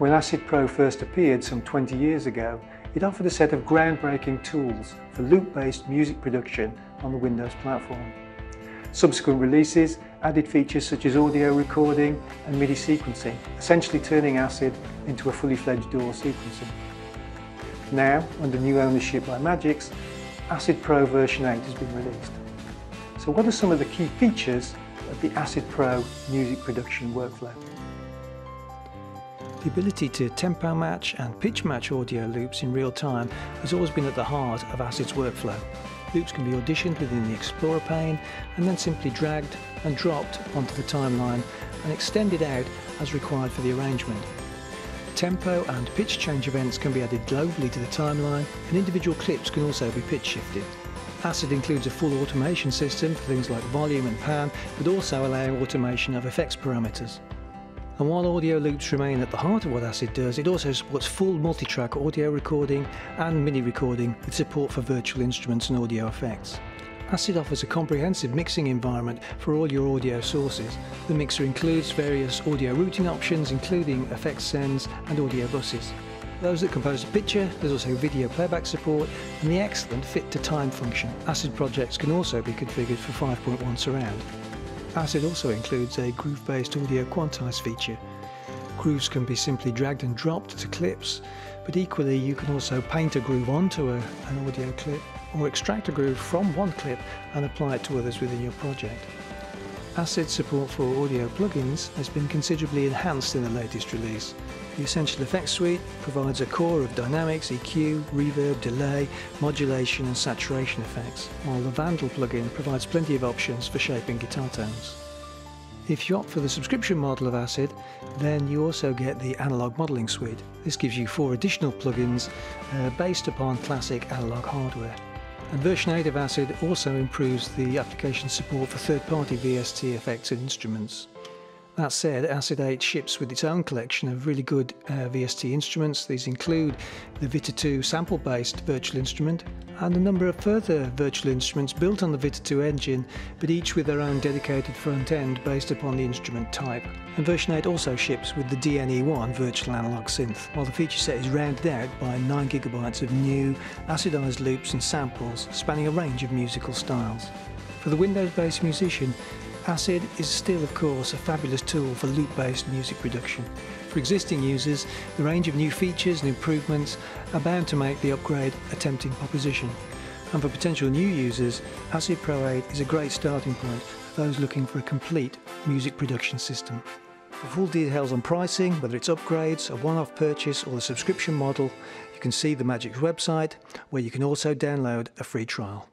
When Acid Pro first appeared some 20 years ago, it offered a set of groundbreaking tools for loop-based music production on the Windows platform. Subsequent releases added features such as audio recording and MIDI sequencing, essentially turning Acid into a fully fledged DAW sequencer. Now, under new ownership by Magix, Acid Pro version 8 has been released. So what are some of the key features of the Acid Pro music production workflow? The ability to tempo match and pitch match audio loops in real time has always been at the heart of Acid's workflow. Loops can be auditioned within the Explorer pane and then simply dragged and dropped onto the timeline and extended out as required for the arrangement. Tempo and pitch change events can be added globally to the timeline and individual clips can also be pitch shifted. Acid includes a full automation system for things like volume and pan, but also allowing automation of effects parameters. And while audio loops remain at the heart of what ACID does, it also supports full multi-track audio recording and MIDI recording with support for virtual instruments and audio effects. ACID offers a comprehensive mixing environment for all your audio sources. The mixer includes various audio routing options including effects sends and audio buses. Those that compose a picture, there's also video playback support and the excellent fit to time function. ACID projects can also be configured for 5.1 surround. ACID also includes a groove-based audio quantize feature. Grooves can be simply dragged and dropped to clips, but equally you can also paint a groove onto a, an audio clip or extract a groove from one clip and apply it to others within your project. ACID support for audio plugins has been considerably enhanced in the latest release. The Essential Effects Suite provides a core of dynamics, EQ, reverb, delay, modulation and saturation effects, while the Vandal plugin provides plenty of options for shaping guitar tones. If you opt for the subscription model of ACID, then you also get the Analog Modeling Suite. This gives you four additional plugins uh, based upon classic analog hardware. And version 8 of ACID also improves the application support for third-party VST effects and instruments. That said, Acid 8 ships with its own collection of really good uh, VST instruments. These include the Vita 2 sample-based virtual instrument and a number of further virtual instruments built on the Vita 2 engine, but each with their own dedicated front end based upon the instrument type. And version 8 also ships with the DN-e1 virtual analog synth, while the feature set is rounded out by 9GB of new acidized loops and samples spanning a range of musical styles. For the Windows-based musician, Acid is still, of course, a fabulous tool for loop-based music production. For existing users, the range of new features and improvements are bound to make the upgrade a tempting proposition. And for potential new users, Acid Pro 8 is a great starting point for those looking for a complete music production system. For full details on pricing, whether it's upgrades, a one-off purchase or the subscription model, you can see the Magix website, where you can also download a free trial.